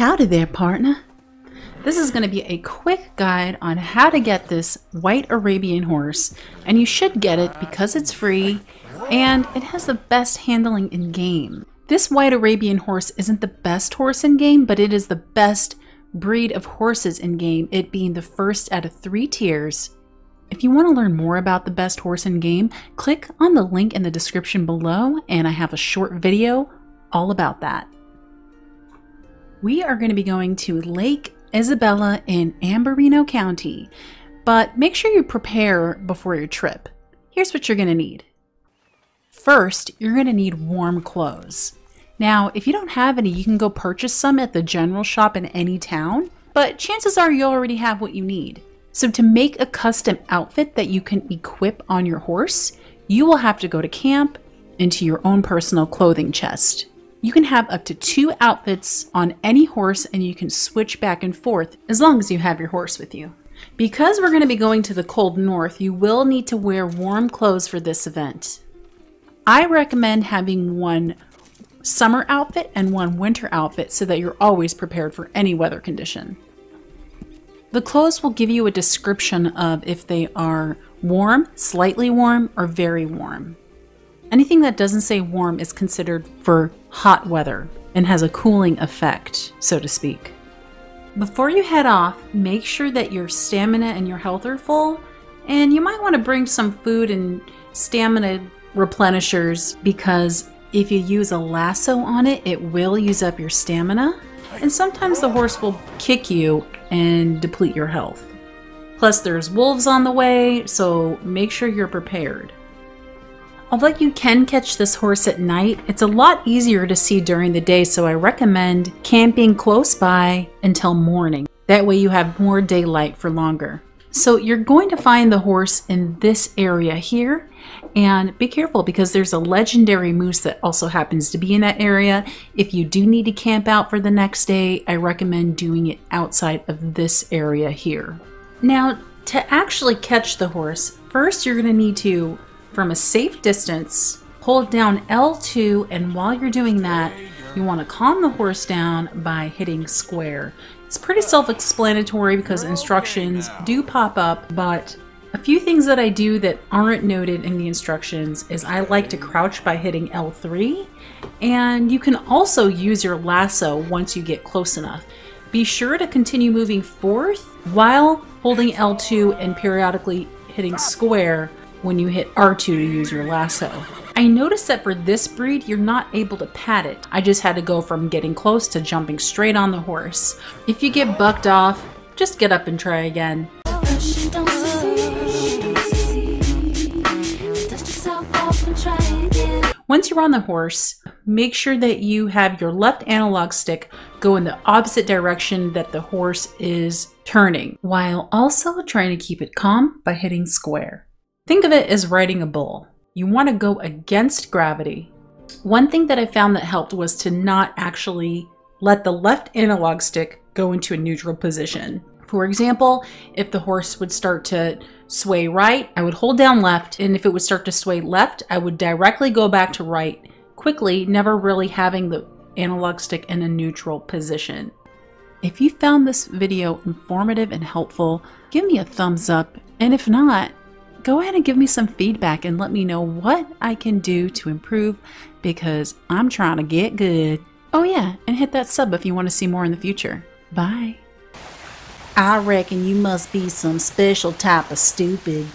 Howdy there, partner. This is going to be a quick guide on how to get this white Arabian horse, and you should get it because it's free and it has the best handling in game. This white Arabian horse isn't the best horse in game, but it is the best breed of horses in game, it being the first out of three tiers. If you want to learn more about the best horse in game, click on the link in the description below, and I have a short video all about that. We are going to be going to Lake Isabella in Ambarino County, but make sure you prepare before your trip. Here's what you're going to need. First, you're going to need warm clothes. Now, if you don't have any, you can go purchase some at the general shop in any town, but chances are you already have what you need. So, to make a custom outfit that you can equip on your horse, you will have to go to camp into your own personal clothing chest. You can have up to two outfits on any horse and you can switch back and forth as long as you have your horse with you. Because we're going to be going to the cold north, you will need to wear warm clothes for this event. I recommend having one summer outfit and one winter outfit so that you're always prepared for any weather condition. The clothes will give you a description of if they are warm, slightly warm, or very warm. Anything that doesn't say warm is considered for hot weather and has a cooling effect, so to speak. Before you head off, make sure that your stamina and your health are full, and you might want to bring some food and stamina replenishers because if you use a lasso on it, it will use up your stamina, and sometimes the horse will kick you and deplete your health. Plus, there's wolves on the way, so make sure you're prepared. Although you can catch this horse at night, it's a lot easier to see during the day, so I recommend camping close by until morning. That way, you have more daylight for longer. So, you're going to find the horse in this area here, and be careful because there's a legendary moose that also happens to be in that area. If you do need to camp out for the next day, I recommend doing it outside of this area here. Now, to actually catch the horse, first you're going to need to, from a safe distance, hold down L2, and while you're doing that, you want to calm the horse down by hitting square. It's pretty self-explanatory because instructions do pop up, but a few things that I do that aren't noted in the instructions is I like to crouch by hitting L3, and you can also use your lasso once you get close enough. Be sure to continue moving forth while holding L2 and periodically hitting square when you hit R2 to use your lasso. I noticed that for this breed, you're not able to pat it. I just had to go from getting close to jumping straight on the horse. If you get bucked off, just get up and try again. Once you're on the horse, make sure that you have your left analog stick go in the opposite direction that the horse is turning, while also trying to keep it calm by hitting square. Think of it as riding a bull. You want to go against gravity. One thing that I found that helped was to not actually let the left analog stick go into a neutral position. For example, if the horse would start to sway right, I would hold down left, and if it would start to sway left, I would directly go back to right quickly, never really having the analog stick in a neutral position. If you found this video informative and helpful, give me a thumbs up, and if not, go ahead and give me some feedback and let me know what I can do to improve because I'm trying to get good. Oh yeah, and hit that sub if you want to see more in the future. Bye. I reckon you must be some special type of stupid.